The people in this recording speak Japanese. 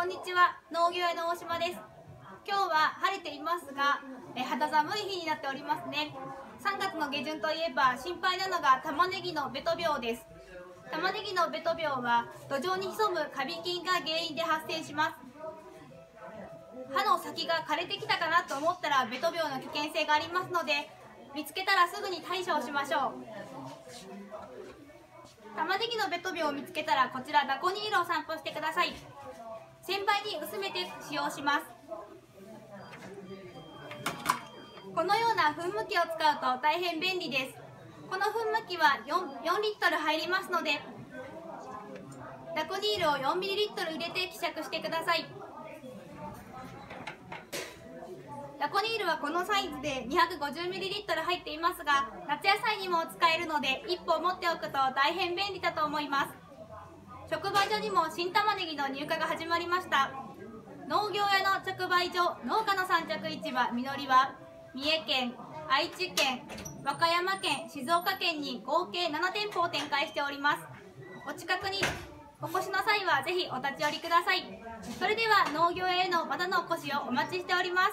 こんにちは農業屋の大島です。今日は晴れていますがえ肌寒い日になっておりますね。3月の下旬といえば心配なのが玉ねぎのベト病です。玉ねぎのベト病は土壌に潜むカビ菌が原因で発生します。歯の先が枯れてきたかなと思ったらベト病の危険性がありますので見つけたらすぐに対処をしましょう。玉ねぎのベト病を見つけたらこちらダコニールを散布してください。1000倍に薄めて使用します。このような噴霧器を使うと大変便利です。この噴霧器は 4, 4リットル入りますのでダコニールを 4ml 入れて希釈してください。ラコニールはこのサイズで 250ml 入っていますが夏野菜にも使えるので1本持っておくと大変便利だと思います。直売所にも新玉ねぎの入荷が始まりました。農業屋の直売所農家の産直市場みのりは三重県愛知県和歌山県静岡県に合計7店舗を展開しております。お近くにお越しの際はぜひお立ち寄りください。それでは農業へのまたのお越しをお待ちしております。